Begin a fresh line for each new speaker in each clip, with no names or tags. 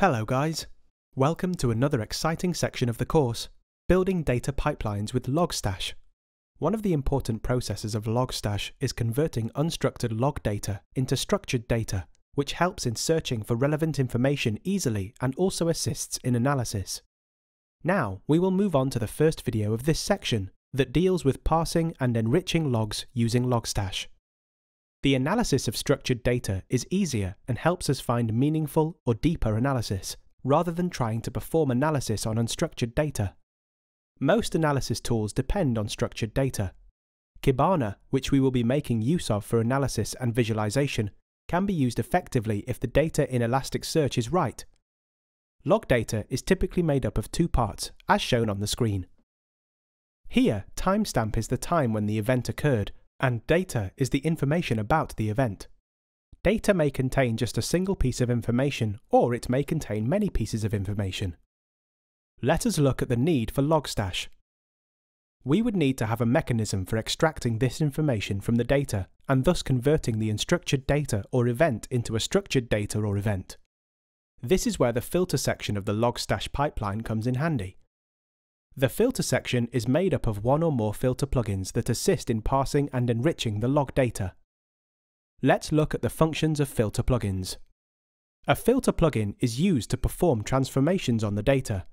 Hello guys! Welcome to another exciting section of the course, Building Data Pipelines with Logstash. One of the important processes of Logstash is converting unstructured log data into structured data, which helps in searching for relevant information easily and also assists in analysis. Now, we will move on to the first video of this section that deals with parsing and enriching logs using Logstash. The analysis of structured data is easier and helps us find meaningful or deeper analysis, rather than trying to perform analysis on unstructured data. Most analysis tools depend on structured data. Kibana, which we will be making use of for analysis and visualization, can be used effectively if the data in Elasticsearch is right. Log data is typically made up of two parts, as shown on the screen. Here, timestamp is the time when the event occurred, and data is the information about the event. Data may contain just a single piece of information, or it may contain many pieces of information. Let us look at the need for Logstash. We would need to have a mechanism for extracting this information from the data and thus converting the unstructured data or event into a structured data or event. This is where the filter section of the Logstash pipeline comes in handy. The filter section is made up of one or more filter plugins that assist in parsing and enriching the log data. Let's look at the functions of filter plugins. A filter plugin is used to perform transformations on the data.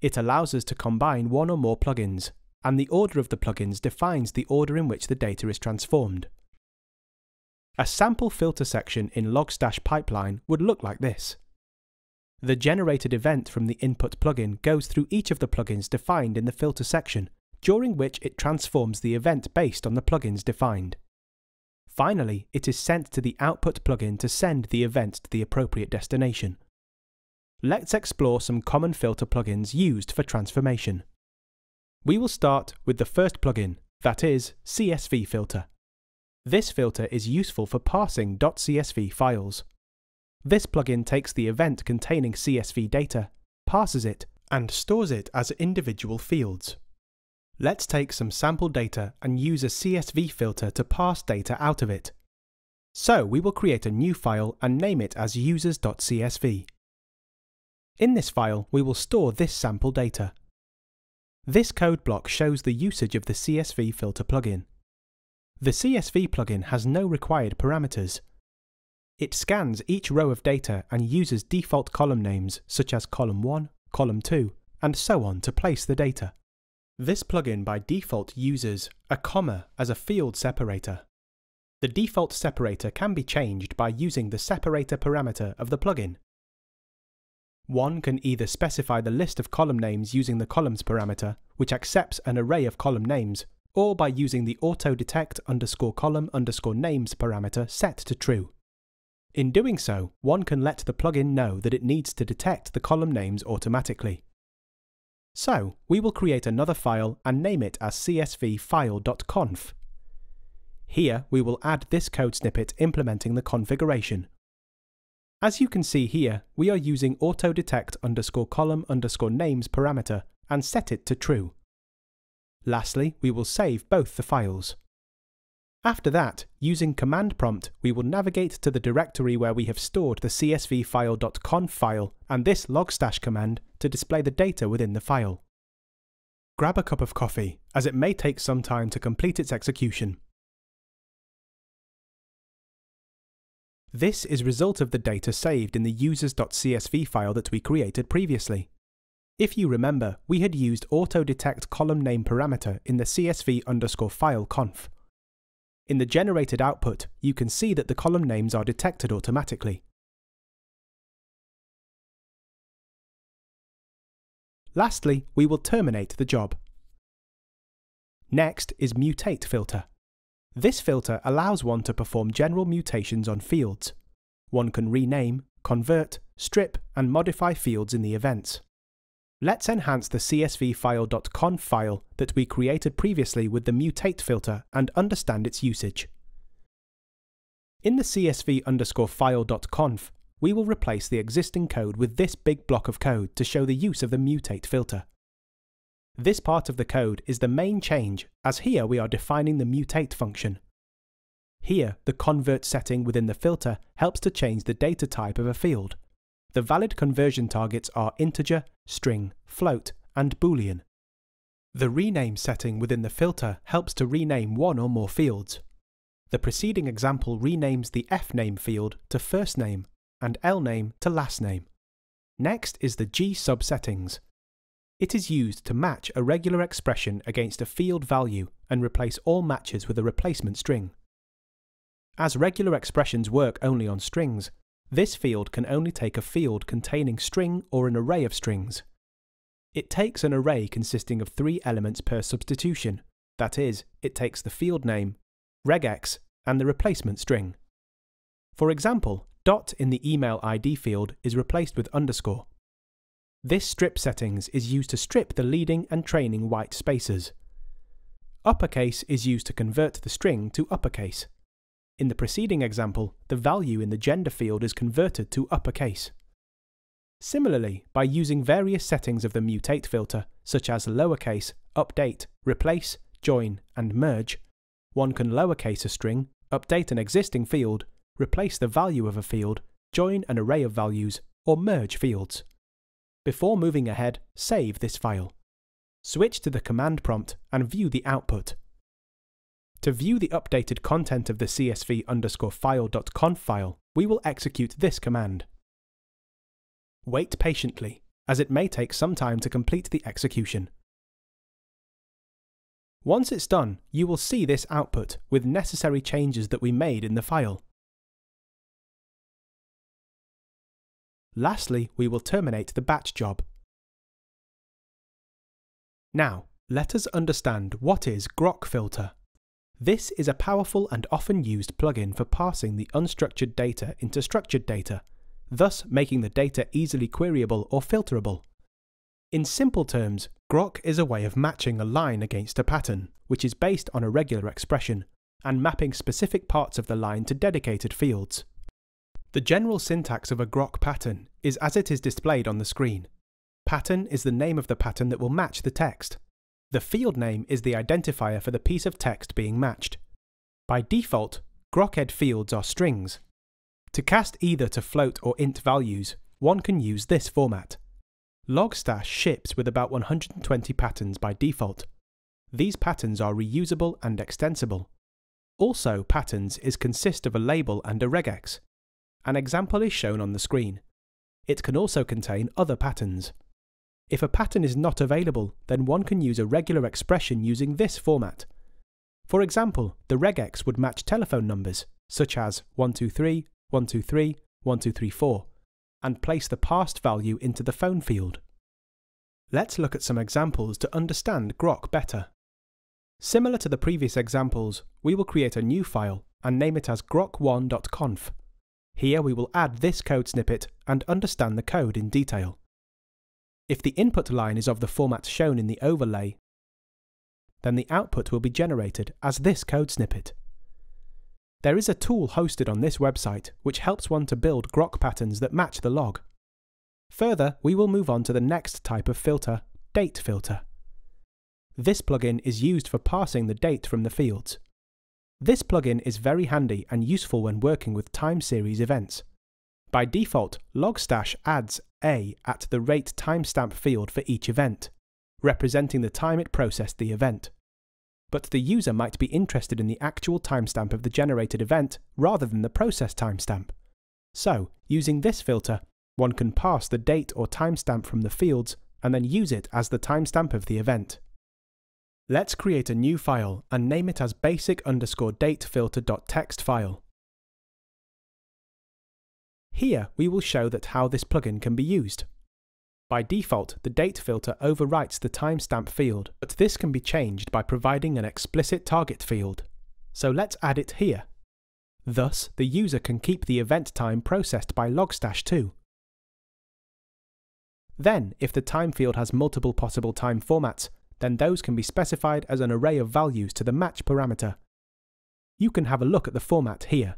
It allows us to combine one or more plugins, and the order of the plugins defines the order in which the data is transformed. A sample filter section in Logstash pipeline would look like this. The generated event from the input plugin goes through each of the plugins defined in the filter section, during which it transforms the event based on the plugins defined. Finally, it is sent to the output plugin to send the event to the appropriate destination. Let's explore some common filter plugins used for transformation. We will start with the first plugin, that is CSV filter. This filter is useful for parsing .csv files. This plugin takes the event containing CSV data, parses it, and stores it as individual fields. Let's take some sample data and use a CSV filter to parse data out of it. So we will create a new file and name it as users.csv. In this file, we will store this sample data. This code block shows the usage of the CSV filter plugin. The CSV plugin has no required parameters, it scans each row of data and uses default column names such as column 1, column 2, and so on to place the data. This plugin by default uses a comma as a field separator. The default separator can be changed by using the separator parameter of the plugin. One can either specify the list of column names using the columns parameter, which accepts an array of column names, or by using the autodetect underscore column underscore names parameter set to true. In doing so, one can let the plugin know that it needs to detect the column names automatically. So, we will create another file and name it as csvfile.conf. Here, we will add this code snippet implementing the configuration. As you can see here, we are using autodetect underscore column underscore names parameter and set it to true. Lastly, we will save both the files. After that, using command prompt, we will navigate to the directory where we have stored the csvfile.conf file and this logstash command to display the data within the file. Grab a cup of coffee, as it may take some time to complete its execution. This is result of the data saved in the users.csv file that we created previously. If you remember, we had used auto-detect column name parameter in the csv underscore file conf. In the generated output, you can see that the column names are detected automatically. Lastly, we will terminate the job. Next is Mutate filter. This filter allows one to perform general mutations on fields. One can rename, convert, strip, and modify fields in the events. Let's enhance the csvfile.conf file that we created previously with the mutate filter and understand its usage. In the csv underscore file.conf, we will replace the existing code with this big block of code to show the use of the mutate filter. This part of the code is the main change, as here we are defining the mutate function. Here, the convert setting within the filter helps to change the data type of a field. The valid conversion targets are integer, string, float, and boolean. The rename setting within the filter helps to rename one or more fields. The preceding example renames the fname field to first name and lname to last name. Next is the gsub settings. It is used to match a regular expression against a field value and replace all matches with a replacement string. As regular expressions work only on strings, this field can only take a field containing string or an array of strings. It takes an array consisting of three elements per substitution, that is, it takes the field name, regex, and the replacement string. For example, dot in the email ID field is replaced with underscore. This strip settings is used to strip the leading and trailing white spaces. Uppercase is used to convert the string to uppercase. In the preceding example, the value in the gender field is converted to uppercase. Similarly, by using various settings of the mutate filter, such as lowercase, update, replace, join, and merge, one can lowercase a string, update an existing field, replace the value of a field, join an array of values, or merge fields. Before moving ahead, save this file. Switch to the command prompt and view the output. To view the updated content of the csv underscore file.conf file, we will execute this command. Wait patiently, as it may take some time to complete the execution. Once it's done, you will see this output with necessary changes that we made in the file. Lastly, we will terminate the batch job. Now, let us understand what is Grok filter. This is a powerful and often used plugin for parsing the unstructured data into structured data, thus making the data easily queryable or filterable. In simple terms, Grok is a way of matching a line against a pattern, which is based on a regular expression, and mapping specific parts of the line to dedicated fields. The general syntax of a Grok pattern is as it is displayed on the screen. Pattern is the name of the pattern that will match the text. The field name is the identifier for the piece of text being matched. By default, Groked fields are strings. To cast either to float or int values, one can use this format. Logstash ships with about 120 patterns by default. These patterns are reusable and extensible. Also, patterns is consist of a label and a regex. An example is shown on the screen. It can also contain other patterns. If a pattern is not available, then one can use a regular expression using this format. For example, the regex would match telephone numbers, such as 123, 123, 1234, and place the parsed value into the phone field. Let's look at some examples to understand Grok better. Similar to the previous examples, we will create a new file and name it as grok1.conf. Here we will add this code snippet and understand the code in detail. If the input line is of the format shown in the overlay, then the output will be generated as this code snippet. There is a tool hosted on this website which helps one to build grok patterns that match the log. Further, we will move on to the next type of filter, date filter. This plugin is used for parsing the date from the fields. This plugin is very handy and useful when working with time series events. By default, Logstash adds A at the rate timestamp field for each event, representing the time it processed the event. But the user might be interested in the actual timestamp of the generated event rather than the process timestamp. So, using this filter, one can pass the date or timestamp from the fields and then use it as the timestamp of the event. Let's create a new file and name it as basic underscore date filter.txt file. Here we will show that how this plugin can be used. By default, the date filter overwrites the timestamp field, but this can be changed by providing an explicit target field. So let's add it here. Thus, the user can keep the event time processed by Logstash too. Then, if the time field has multiple possible time formats, then those can be specified as an array of values to the match parameter. You can have a look at the format here.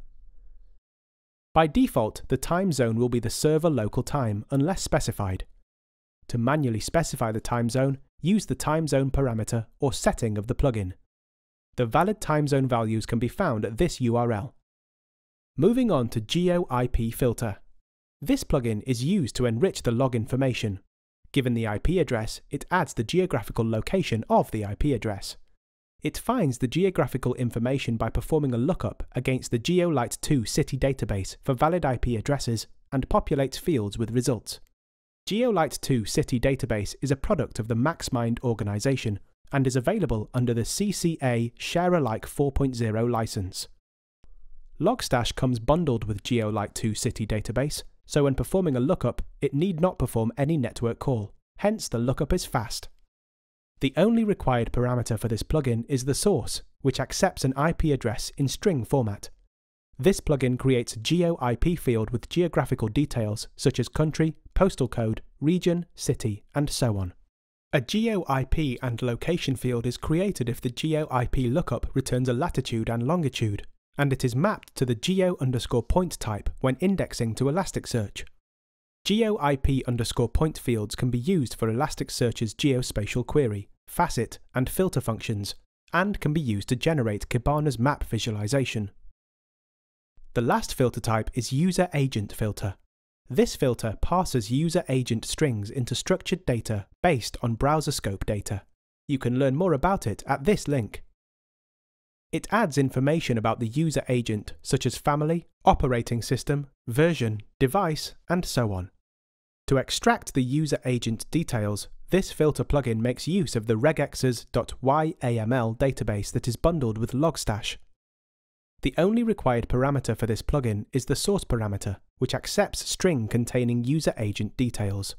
By default, the time zone will be the server local time unless specified. To manually specify the time zone, use the time zone parameter or setting of the plugin. The valid time zone values can be found at this URL. Moving on to GeoIP filter. This plugin is used to enrich the log information. Given the IP address, it adds the geographical location of the IP address. It finds the geographical information by performing a lookup against the GeoLite2 city database for valid IP addresses and populates fields with results. GeoLite2 city database is a product of the MaxMind organization and is available under the CCA Share Alike 4.0 license. Logstash comes bundled with GeoLite2 city database, so when performing a lookup, it need not perform any network call, hence the lookup is fast. The only required parameter for this plugin is the source, which accepts an IP address in string format. This plugin creates a geo-IP field with geographical details such as country, postal code, region, city, and so on. A geo-IP and location field is created if the geo-IP lookup returns a latitude and longitude, and it is mapped to the geo underscore point type when indexing to Elasticsearch. Geo IP underscore point fields can be used for Elasticsearch's geospatial query, facet, and filter functions, and can be used to generate Kibana's map visualization. The last filter type is User Agent Filter. This filter parses user agent strings into structured data based on BrowserScope data. You can learn more about it at this link. It adds information about the user agent, such as family, operating system, version, device, and so on. To extract the user agent details, this filter plugin makes use of the regexes.yaml database that is bundled with Logstash. The only required parameter for this plugin is the source parameter, which accepts string containing user agent details.